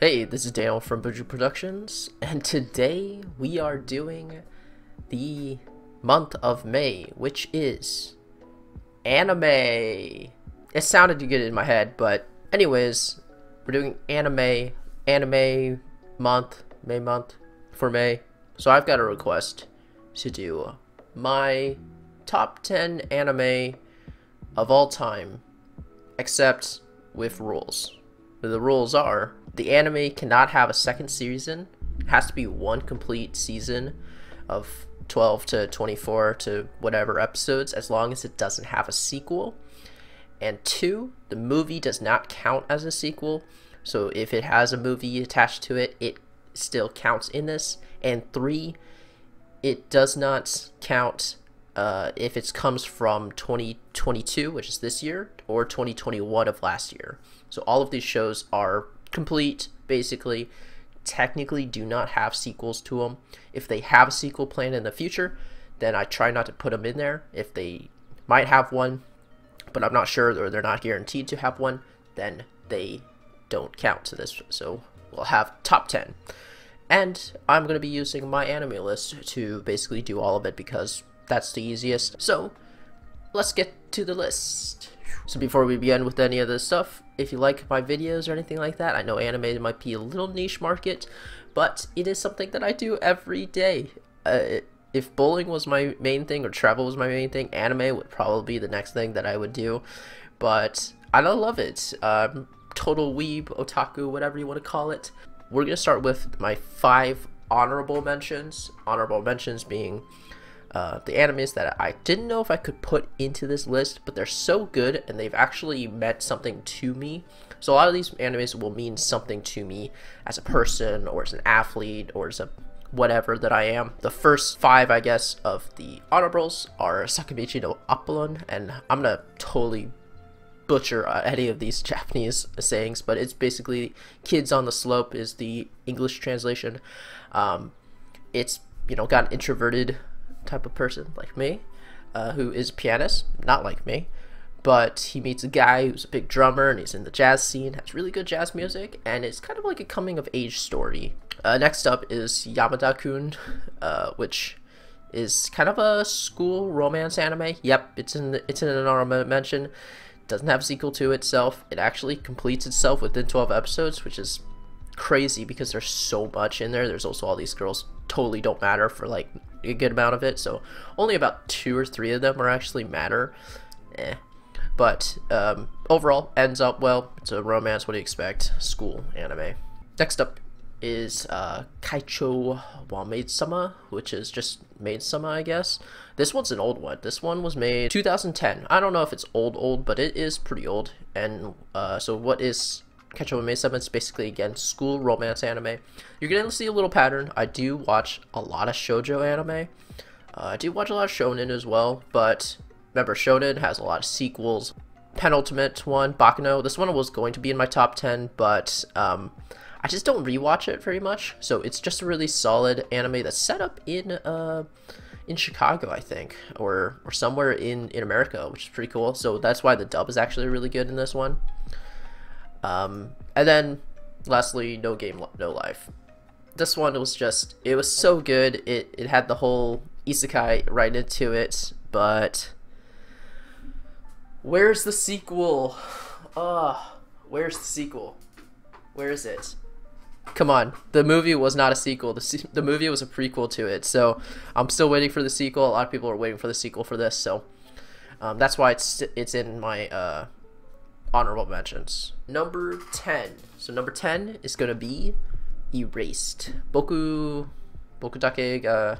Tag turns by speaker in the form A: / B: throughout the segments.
A: Hey, this is Daniel from Boujuke Productions, and today we are doing the month of May, which is anime. It sounded good in my head, but anyways, we're doing anime, anime month, May month for May. So I've got a request to do my top 10 anime of all time, except with rules. The rules are the anime cannot have a second season. It has to be one complete season of 12 to 24 to whatever episodes as long as it doesn't have a sequel. And two, the movie does not count as a sequel. So if it has a movie attached to it, it still counts in this. And three, it does not count uh, if it comes from 2022, which is this year, or 2021 of last year. So all of these shows are complete, basically. Technically, do not have sequels to them. If they have a sequel planned in the future, then I try not to put them in there. If they might have one, but I'm not sure, or they're not guaranteed to have one, then they don't count to this. So we'll have top 10. And I'm going to be using my anime list to basically do all of it because that's the easiest. So let's get to the list. So before we begin with any of this stuff, if you like my videos or anything like that, I know anime might be a little niche market, but it is something that I do every day. Uh, if bowling was my main thing or travel was my main thing, anime would probably be the next thing that I would do. But I don't love it. Um, total weeb, otaku, whatever you want to call it. We're going to start with my five honorable mentions. Honorable mentions being uh, the animes that I didn't know if I could put into this list, but they're so good and they've actually meant something to me. So a lot of these animes will mean something to me as a person or as an athlete or as a whatever that I am. The first five, I guess, of the honorables are Sakamichi no Apollon, and I'm gonna totally butcher uh, any of these Japanese sayings, but it's basically Kids on the Slope is the English translation. Um, it's, you know, got an introverted type of person like me, uh, who is a pianist, not like me, but he meets a guy who's a big drummer and he's in the jazz scene, has really good jazz music, and it's kind of like a coming of age story. Uh, next up is Yamada Kun, uh, which is kind of a school romance anime. Yep, it's in the, it's in an mention. Doesn't have a sequel to itself. It actually completes itself within 12 episodes, which is crazy because there's so much in there. There's also all these girls totally don't matter for like a good amount of it. So only about two or three of them are actually matter. Eh. But um, overall, ends up well. It's a romance. What do you expect? School anime. Next up is uh, Kaicho wa Maid Sama, which is just Maid Sama, I guess. This one's an old one. This one was made 2010. I don't know if it's old, old, but it is pretty old. And uh, so, what is Wa Maid Sama? It's basically again school romance anime. You're gonna see a little pattern. I do watch a lot of shojo anime. Uh, I do watch a lot of shonen as well, but remember, shonen has a lot of sequels. Penultimate one, Baccano. This one was going to be in my top 10, but um, I just don't rewatch it very much. So it's just a really solid anime that's set up in uh in Chicago, I think, or or somewhere in in America, which is pretty cool. So that's why the dub is actually really good in this one. Um, and then lastly, No Game No Life. This one was just it was so good. It it had the whole isekai right into it, but where's the sequel? Ah, where's the sequel? Where is it? come on the movie was not a sequel the, the movie was a prequel to it so i'm still waiting for the sequel a lot of people are waiting for the sequel for this so um, that's why it's it's in my uh, honorable mentions. Number 10. So number 10 is going to be Erased. Boku Boku dake ga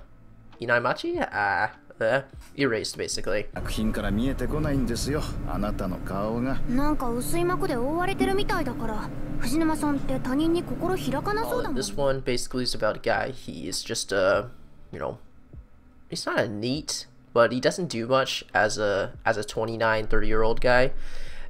A: inaimachi? Ah, uh, erased basically.
B: 作品から見えてこないんですよ。あなたの顔が。
C: なんか薄い膜で覆われてるみたいだから。藤沼さんって他人に心開かなそうだもん。
A: Uh, this one basically is about a guy. He is just a, you know, he's not a NEET, but he doesn't do much as a as a 29, 30 year old guy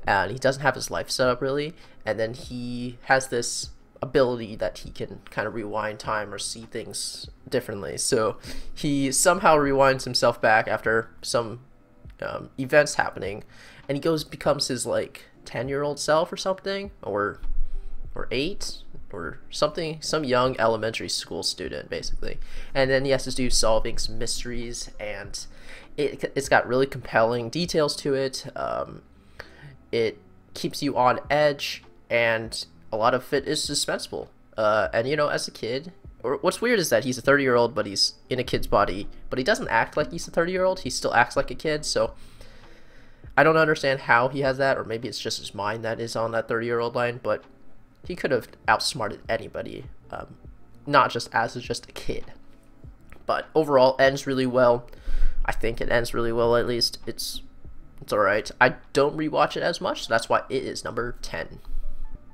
A: and he doesn't have his life set up really and then he has this ability that he can kind of rewind time or see things differently. So he somehow rewinds himself back after some um, events happening, and he goes becomes his like ten year old self or something, or or eight. or something, some young elementary school student basically, and then he has to do solving some mysteries, and it it's got really compelling details to it. Um, it keeps you on edge, and a lot of it is suspenseful. Uh, and you know, as a kid, or what's weird is that he's a 30 year old, but he's in a kid's body, but he doesn't act like he's a 30 year old. He still acts like a kid. So I don't understand how he has that, or maybe it's just his mind that is on that 30 year old line. But he could have outsmarted anybody, um, not just as just a kid. But overall, ends really well. I think it ends really well. At least it's it's all right. I don't rewatch it as much, so that's why it is number 10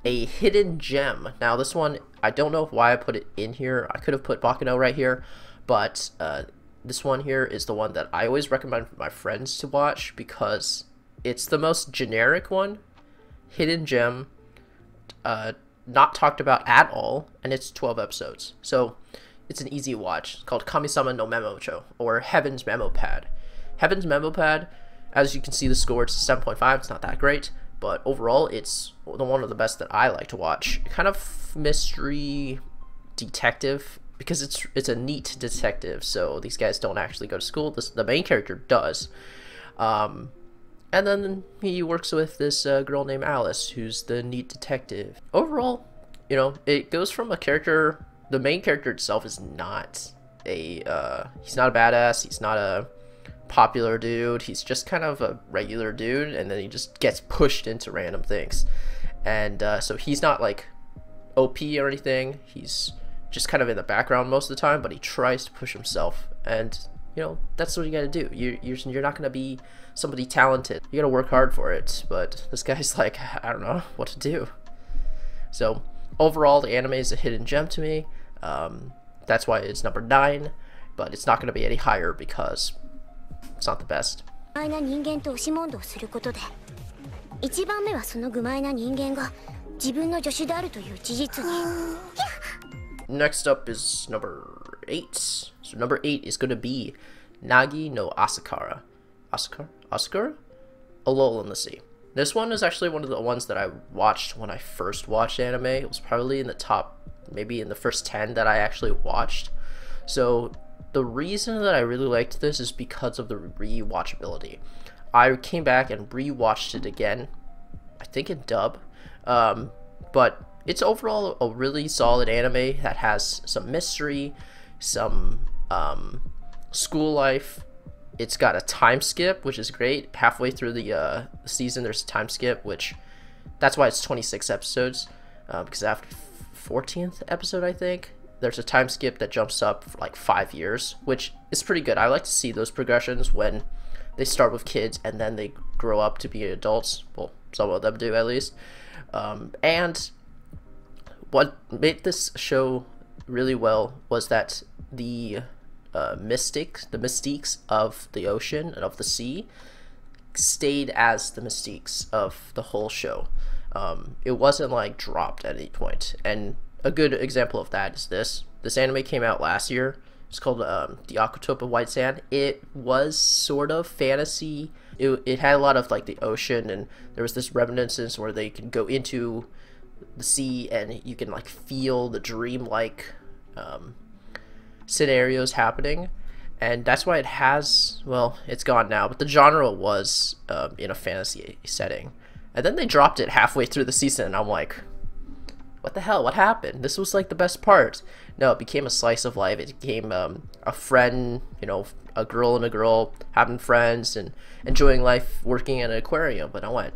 A: a hidden gem. Now this one, I don't know why I put it in here. I could have put Baccano right here, but uh, this one here is the one that I always recommend my friends to watch because it's the most generic one. Hidden gem, uh, not talked about at all, and it's 12 episodes. So it's an easy watch. It's called Kamisama no Memo Cho, or Heaven's Memo Pad. Heaven's Memo Pad, as you can see the score, it's 7.5. It's not that great but overall it's the one of the best that I like to watch. Kind of mystery detective because it's it's a NEET detective, so these guys don't actually go to school. This, the main character does. Um, and then he works with this uh, girl named Alice, who's the NEET detective. Overall, you know, it goes from a character. The main character itself is not a. Uh, he's not a badass. He's not a popular dude. He's just kind of a regular dude, and then he just gets pushed into random things. And uh, so he's not like OP or anything. He's just kind of in the background most of the time, but he tries to push himself. And you know that's what you got to do. You you're, you're not gonna be somebody talented. You gotta work hard for it. But this guy's like I don't know what to do. So overall, the anime is a hidden gem to me. Um, that's why it's number nine, but it's not going to be any higher because it's not the best. な人間と押し問答することで一番目はその愚昧な人間が自分の助手であるという事実に Next up is number 8. So number 8 is going to be Nagi no Asakara. Asakara? Asakara? A Lull in the Sea. This one is actually one of the ones that I watched when I first watched anime. It was probably in the top, maybe in the first 10 that I actually watched. So the reason that I really liked this is because of the rewatchability. I came back and rewatched it again, I think in dub, um, but it's overall a really solid anime that has some mystery, some um, school life. It's got a time skip, which is great. Halfway through the uh, season, there's a time skip, which that's why it's 26 episodes. Uh, because after 14th episode, I think there's a time skip that jumps up for like five years, which is pretty good. I like to see those progressions when they start with kids and then they grow up to be adults. Well, some of them do at least. Um, and what made this show really well was that the uh, mystics, the mystiques of the ocean and of the sea, stayed as the mystiques of the whole show. Um, it wasn't like dropped at any point, and a good example of that is this. This anime came out last year. It's called um, The Aquatope White Sand. It was sort of fantasy. It, it had a lot of like the ocean, and there was this reminiscence where they could go into the sea and you can like feel the dreamlike um, scenarios happening. And that's why it has, well, it's gone now, but the genre was um, in a fantasy setting. And then they dropped it halfway through the season, and I'm like, what the hell? What happened? This was like the best part. No, it became a slice of life. It became um, a friend, you know, a girl and a girl having friends and enjoying life working at an aquarium. But I went,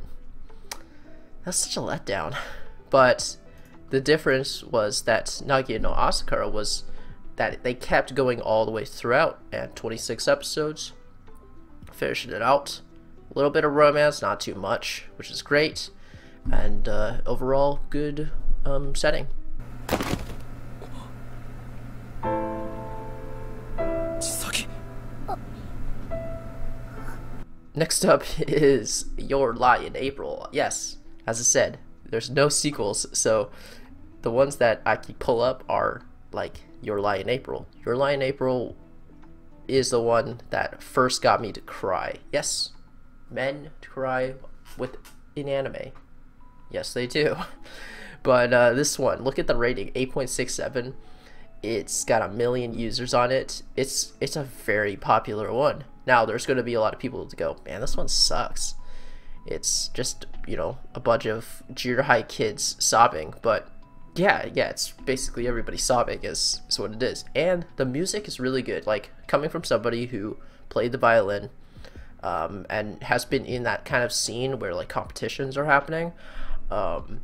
A: that's such a letdown. But the difference was that Nagi no Asakara was that they kept going all the way throughout and 26 episodes, finishing it out. A little bit of romance, not too much, which is great. And uh, overall, good um, setting. Next up is Your Lie in April. Yes, as I said, there's no sequels, so the ones that I can pull up are like Your Lie in April. Your Lie in April is the one that first got me to cry. Yes, men cry with in anime. Yes, they do. but uh, this one, look at the rating, 8.67. It's got a million users on it. It's it's a very popular one. Now there's going to be a lot of people to go, man, this one sucks. It's just you know a bunch of junior high kids sobbing, but yeah, yeah, it's basically everybody sobbing is, is what it is. And the music is really good. Like coming from somebody who played the violin um, and has been in that kind of scene where like competitions are happening. Um,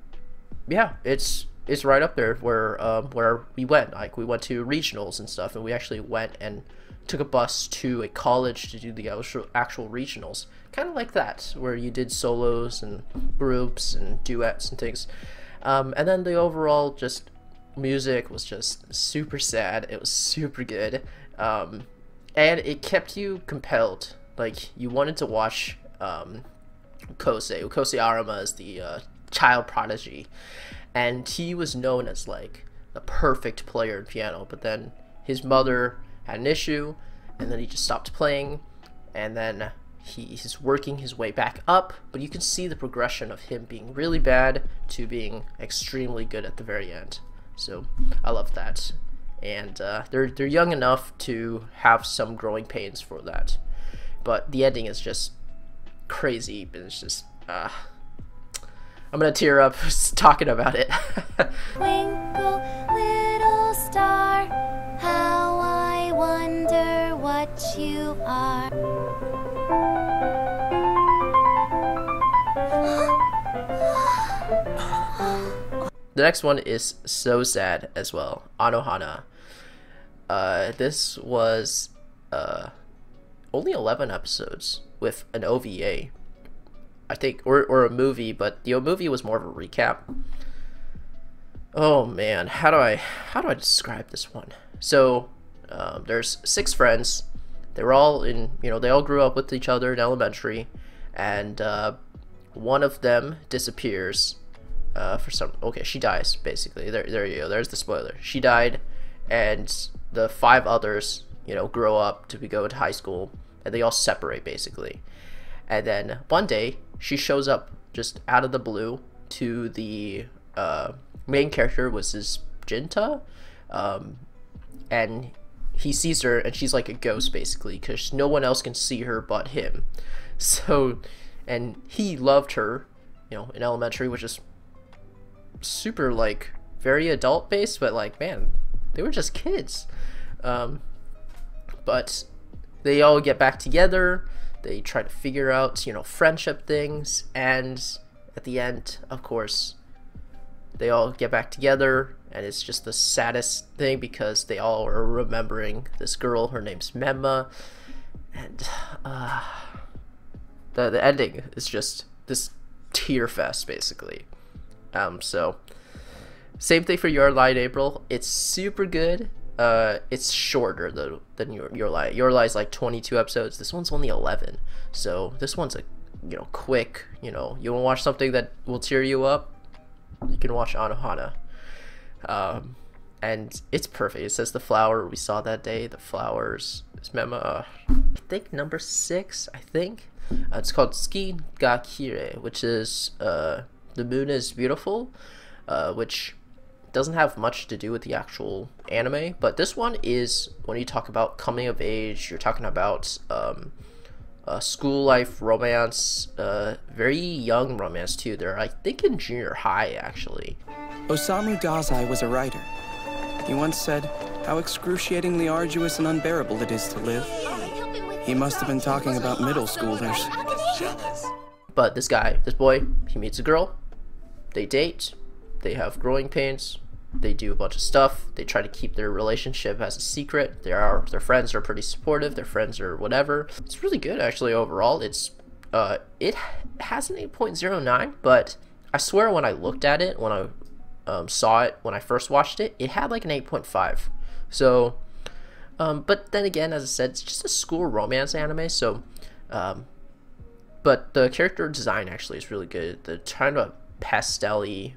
A: yeah, it's it's right up there where um, where we went. Like we went to regionals and stuff, and we actually went and took a bus to a college to do the actual, regionals. Kind of like that, where you did solos and groups and duets and things. Um, and then the overall just music was just super sad. It was super good. Um, and it kept you compelled. Like you wanted to watch um, Kosei. Kosei Arima is the uh, child prodigy, and he was known as like the perfect player in piano. But then his mother had an issue, and then he just stopped playing, and then he's working his way back up. But you can see the progression of him being really bad to being extremely good at the very end. So I love that and uh, they're they're young enough to have some growing pains for that. But the ending is just crazy. It's just uh, I'm gonna tear up talking about it. Twinkle, little star, how I wonder what you are. The next one is so sad as well. Anohana. Uh, this was uh, only 11 episodes with an OVA. I think, or, or a movie, but the movie was more of a recap. Oh man, how do I how do I describe this one? So um, there's six friends. They were all in, you know, they all grew up with each other in elementary, and uh, one of them disappears uh, for some okay she dies basically there, there you go there's the spoiler she died and the five others you know grow up to be go to high school and they all separate basically and then one day she shows up just out of the blue to the uh, main character was his Jinta um, and he sees her and she's like a ghost basically because no one else can see her but him so and he loved her you know in elementary which is super like very adult based, but like man, they were just kids. Um, but they all get back together. They try to figure out you know friendship things, and at the end, of course, they all get back together, and it's just the saddest thing because they all are remembering this girl. Her name's Menma, and uh, the the ending is just this tear fest basically. Um, so same thing for Your Lie April. It's super good. Uh, it's shorter though than your Your Lie. Your Lie is like 22 episodes. This one's only 11. So this one's a you know quick. You know you want to watch something that will cheer you up. You can watch Anohana. Um, and it's perfect. It says the flower we saw that day. The flowers. It's memo. Uh, I think number six. I think uh, it's called Tsuki ga Kirei, which is uh the Moon is Beautiful, uh, which doesn't have much to do with the actual anime, but this one is when you talk about coming of age, you're talking about um, uh, school life romance, uh, very young romance too. They're I think in junior high actually.
D: Osamu Dazai was a writer. He once said how excruciatingly arduous and unbearable it is to live. He must have been talking about middle schoolers.
A: But this guy, this boy, he meets a girl, they date, they have growing pains, they do a bunch of stuff. They try to keep their relationship as a secret. They are their friends are pretty supportive. Their friends are whatever. It's really good actually overall. It's uh it has an 8.09, but I swear when I looked at it when I um, saw it when I first watched it, it had like an 8.5. So um, but then again, as I said, it's just a school romance anime, so um, but the character design actually is really good. The kind of pastelly,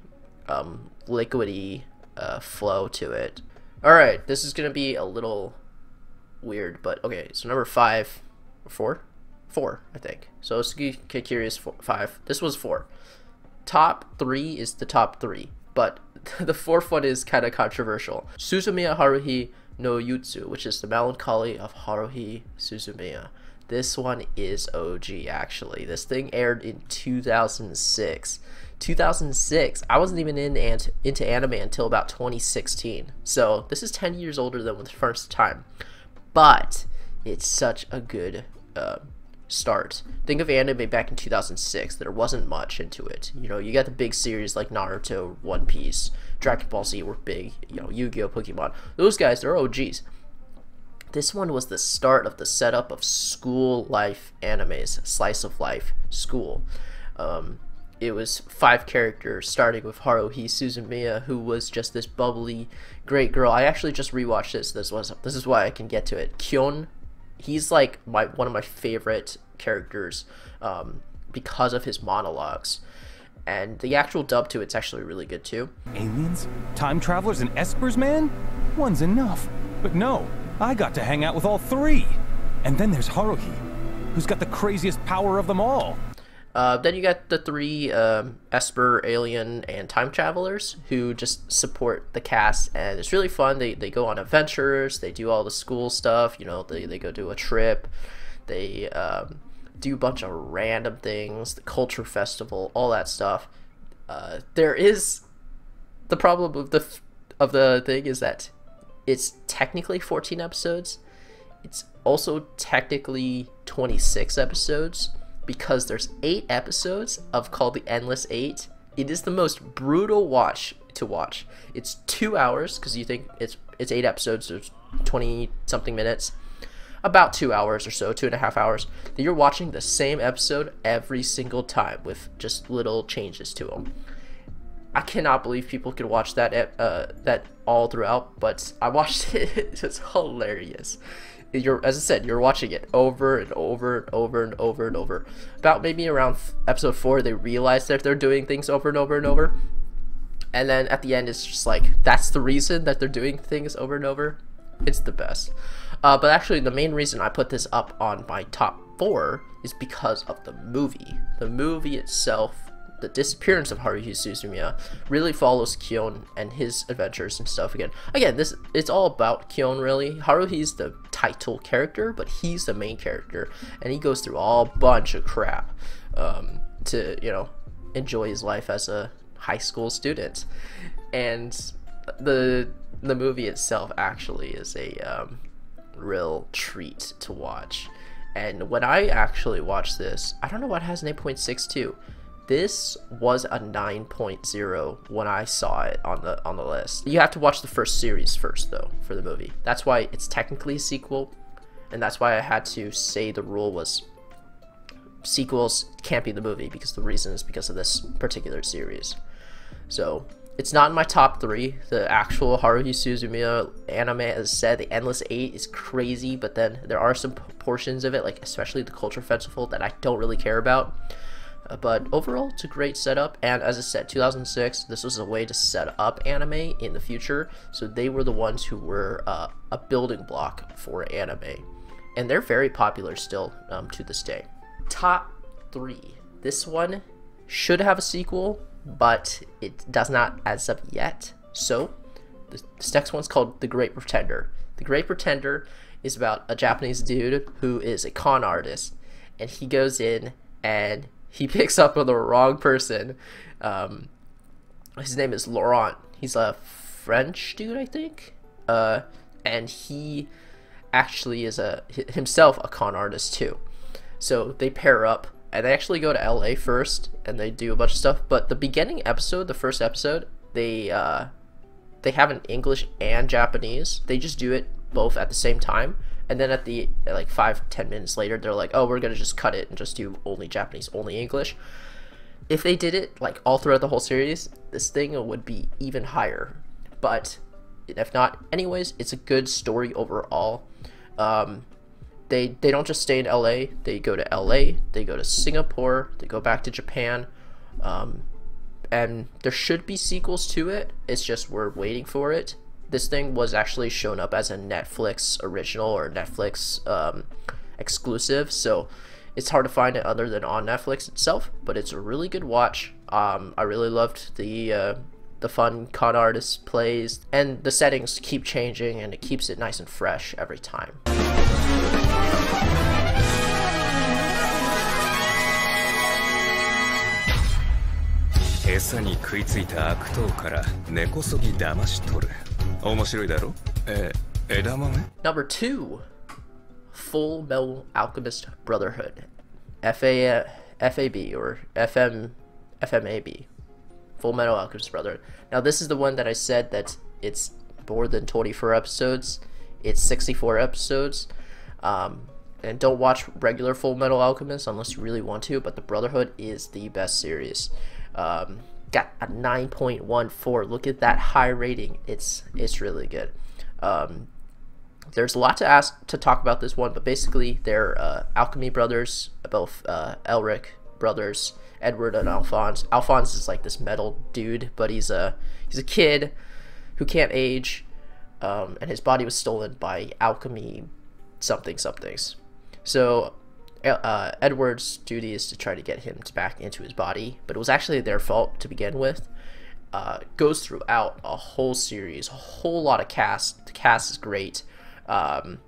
A: um, liquidy uh, flow to it. All right, this is gonna be a little weird, but okay. So number five, four, four, I think. So. Four, five. This was four. Top three is the top three, but the fourth one is kind of controversial. Suzumiya Haruhi no Yutsu, which is the melancholy of Haruhi Suzumiya. This one is OG actually. This thing aired in 2006. 2006. I wasn't even in ant- into anime until about 2016. So this is 10 years older than the first time. But it's such a good uh, start. Think of anime back in 2006. There wasn't much into it. You know, you got the big series like Naruto, One Piece, Dragon Ball Z were big. You know, Yu-Gi-Oh, Pokemon. Those guys, they're OGs. This one was the start of the setup of school life animes, slice of life, school. Um, it was five characters, starting with Haruhi Suzumiya, who was just this bubbly, great girl. I actually just rewatched this. This was this is why I can get to it. Kyon he's like my one of my favorite characters um, because of his monologues. And the actual dub to it's actually really good too.
E: Aliens? Time travelers and espers, man? One's enough. But no, I got to hang out with all three. And then there's Haruhi, who's got the craziest power of them all.
A: Uh, then you got the three um, Esper, Alien, and Time Travelers who just support the cast, and it's really fun. They, they go on adventures, they do all the school stuff, you know, they, they go do a trip, they um, do a bunch of random things, the culture festival, all that stuff. Uh, there is the problem of the of the thing is that it's technically 14 episodes. It's also technically 26 episodes because there's eight episodes of called the Endless Eight. It is the most brutal watch to watch. It's two hours because you think it's it's eight episodes, so it's twenty something minutes, about two hours or so, two and a half hours. That you're watching the same episode every single time with just little changes to them. I cannot believe people could watch that uh, that all throughout, but I watched it. It's hilarious you're as I said, you're watching it over and over and over and over and over. About maybe around episode four, they realize that they're doing things over and over and over, and then at the end, it's just like that's the reason that they're doing things over and over. It's the best. Uh, but actually, the main reason I put this up on my top four is because of the movie. The movie itself the disappearance of Haruhi Suzumiya really follows Kyon and his adventures and stuff again. Again, this it's all about Kyon really. Haruhi's the title character, but he's the main character, and he goes through all bunch of crap um, to you know enjoy his life as a high school student, and the the movie itself actually is a um, real treat to watch. And when I actually watched this, I don't know what has an 8.62 this was a 9.0 when I saw it on the on the list. You have to watch the first series first though for the movie. That's why it's technically a sequel and that's why I had to say the rule was sequels can't be the movie because the reason is because of this particular series. So, it's not in my top three. The actual Haruhi Suzumiya anime, as said, the Endless Eight is crazy, but then there are some portions of it, like especially the Culture Festival, that I don't really care about. But overall, it's a great setup. And as I said, 2006, this was a way to set up anime in the future. So they were the ones who were uh, a building block for anime. And they're very popular still um, to this day. Top three. This one should have a sequel, but it does not as of yet. So this next one's called The Great Pretender. The Great Pretender is about a Japanese dude who is a con artist, and he goes in and he picks up on the wrong person. Um, his name is Laurent. He's a French dude, I think. Uh, and he actually is a himself a con artist too. So they pair up and they actually go to LA first and they do a bunch of stuff. But the beginning episode, the first episode, they uh, they have an English and Japanese. They just do it both at the same time and then at the like five ten minutes later they're like oh we're gonna just cut it and just do only japanese only english. If they did it like all throughout the whole series this thing would be even higher. But if not anyways it's a good story overall. Um, they they don't just stay in la they go to la they go to singapore they go back to japan. Um, and there should be sequels to it it's just we're waiting for it this thing was actually shown up as a Netflix original or Netflix um, exclusive, so it's hard to find it other than on Netflix itself. But it's a really good watch. Um, I really loved the uh, the fun con artist plays, and the settings keep changing and it keeps it nice and fresh every time.
F: 餌に食いついた悪党から根こそぎ騙し取る面白いだろえ枝豆
A: Number two, Full Metal Alchemist Brotherhood, FA FAB or FM FMAB, Full Metal Alchemist Brotherhood. Now this is the one that I said that it's more than 24 episodes. It's 64 episodes. Um, and don't watch regular Full Metal Alchemist unless you really want to. But the Brotherhood is the best series. Um, got a 9.14. Look at that high rating. It's it's really good. Um, there's a lot to ask to talk about this one, but basically they're uh, alchemy brothers, both uh, Elric brothers, Edward and Alphonse. Alphonse is like this metal dude, but he's a he's a kid who can't age, um, and his body was stolen by alchemy something somethings. So uh, Edward's duty is to try to get him back into his body, but it was actually their fault to begin with. Uh, goes throughout a whole series, a whole lot of cast. The cast is great. Um,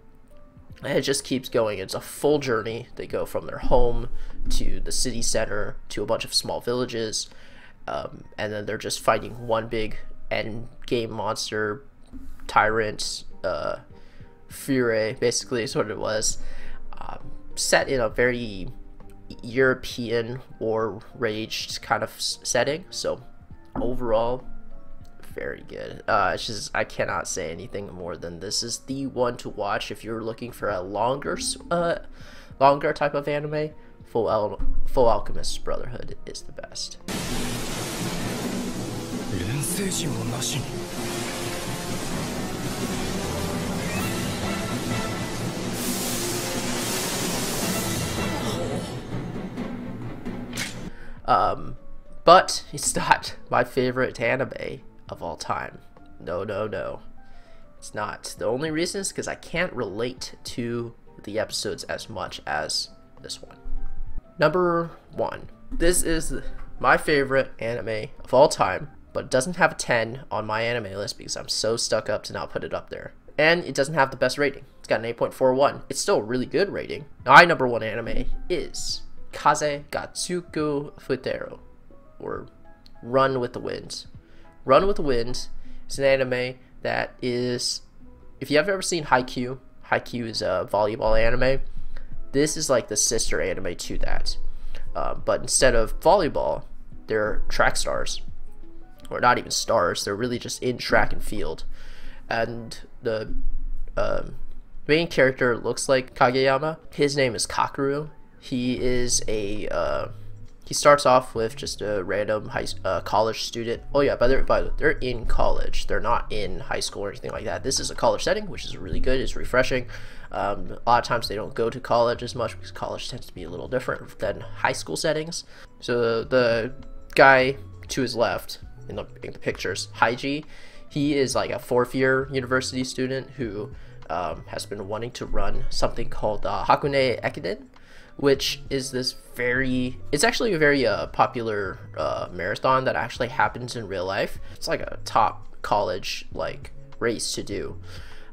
A: and it just keeps going. It's a full journey. They go from their home to the city center to a bunch of small villages, um, and then they're just fighting one big end game monster, tyrant, uh, Fury, basically is what it was. Um, set in a very European war raged kind of setting. So overall, very good. Uh, it's just I cannot say anything more than this is the one to watch if you're looking for a longer, uh, longer type of anime. Full Al Full Alchemist Brotherhood is the best. Um, but it's not my favorite anime of all time. No, no, no. It's not. The only reason is because I can't relate to the episodes as much as this one. Number one. This is my favorite anime of all time, but it doesn't have a 10 on my anime list because I'm so stuck up to not put it up there. And it doesn't have the best rating. It's got an 8.41. It's still a really good rating. My number one anime is Kaze ga Tsuku Futero, or Run with the Winds. Run with the Winds is an anime that is, if you have ever seen Haikyuu, Haikyuu is a volleyball anime. This is like the sister anime to that. Uh, but instead of volleyball, they're track stars. Or not even stars, they're really just in track and field. And the um, main character looks like Kageyama. His name is Kakeru. He is a uh, he starts off with just a random high uh, college student. Oh yeah, by the by they're in college. They're not in high school or anything like that. This is a college setting, which is really good. It's refreshing. Um, a lot of times they don't go to college as much because college tends to be a little different than high school settings. So the guy to his left in the, in the pictures, Haiji, he is like a fourth year university student who um, has been wanting to run something called uh, Hakone Ekiden, which is this very it's actually a very uh, popular uh, marathon that actually happens in real life. It's like a top college like race to do.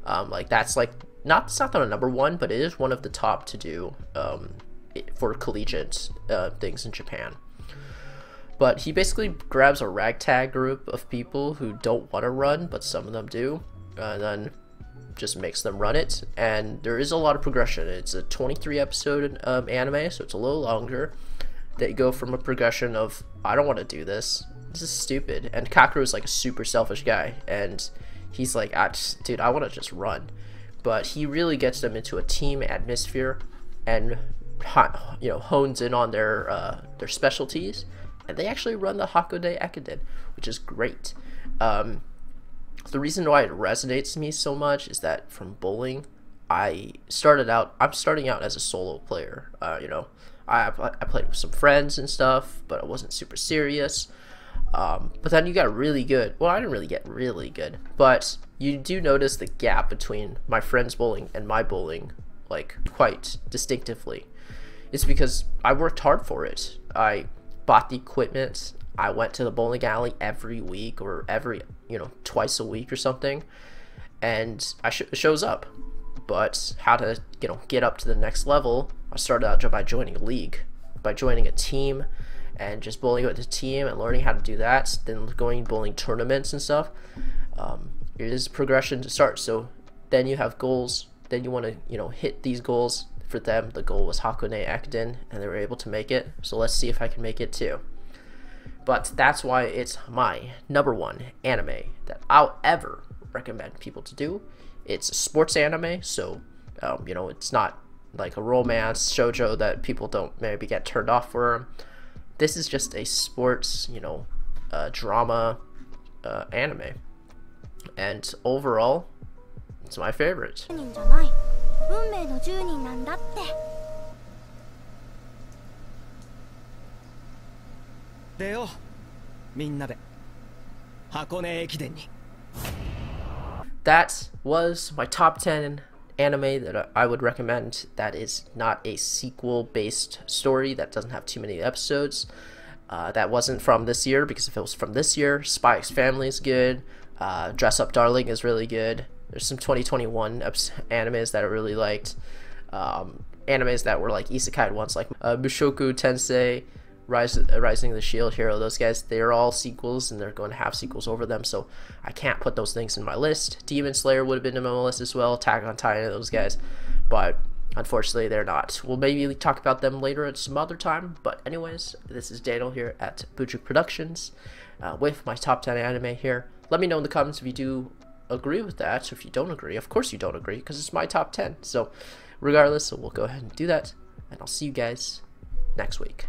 A: Um, like that's like not it's not the number one but it is one of the top to do um, for collegiate uh, things in japan. But he basically grabs a ragtag group of people who don't want to run but some of them do and then just makes them run it. And there is a lot of progression. It's a 23 episode um, anime so it's a little longer. They go from a progression of i don't want to do this. This is stupid. And kakeru is like a super selfish guy and he's like I just, dude i want to just run. But he really gets them into a team atmosphere and you know hones in on their uh, their specialties. And they actually run the Hakone Ekiden which is great. Um, the reason why it resonates to me so much is that from bowling, I started out. I'm starting out as a solo player. Uh, you know, I I played with some friends and stuff, but I wasn't super serious. Um, but then you got really good. Well, I didn't really get really good, but you do notice the gap between my friends bowling and my bowling, like quite distinctively. It's because I worked hard for it. I bought the equipment. I went to the bowling alley every week or every, you know, twice a week or something, and I sh- shows up. But how to, you know, get up to the next level, I started out by joining a league, by joining a team, and just bowling with the team and learning how to do that. Then going bowling tournaments and stuff. Um, it is progression to start. So then you have goals. Then you want to, you know, hit these goals. For them, the goal was Hakone Ekiden, and they were able to make it. So let's see if I can make it too. But that's why it's my number one anime that I'll ever recommend people to do. It's a sports anime, so um, you know it's not like a romance shojo that people don't maybe get turned off for. This is just a sports, you know, uh, drama uh, anime, and overall, it's my favorite.
C: って
G: 出ようみんなで箱根駅伝に
A: that was my top 10 anime that I would recommend that is not a sequel based story that doesn't have too many episodes. Uh, that wasn't from this year because if it was from this year, Spy X Family is good. Uh, Dress Up Darling is really good. There's some 2021 animes that I really liked. Um, animes that were like isekai ones, like uh, Mushoku Tensei, Rise, Rising of the Shield Hero. Those guys, they're all sequels, and they're going to have sequels over them. So I can't put those things in my list. Demon Slayer would have been in my list as well. Attack on Titan, those guys, but unfortunately they're not. We'll maybe talk about them later at some other time. But anyways, this is Daniel here at Boujuke Productions uh, with my top 10 anime here. Let me know in the comments if you do agree with that. If you don't agree, of course you don't agree because it's my top 10. So regardless, so we'll go ahead and do that. And I'll see you guys next week.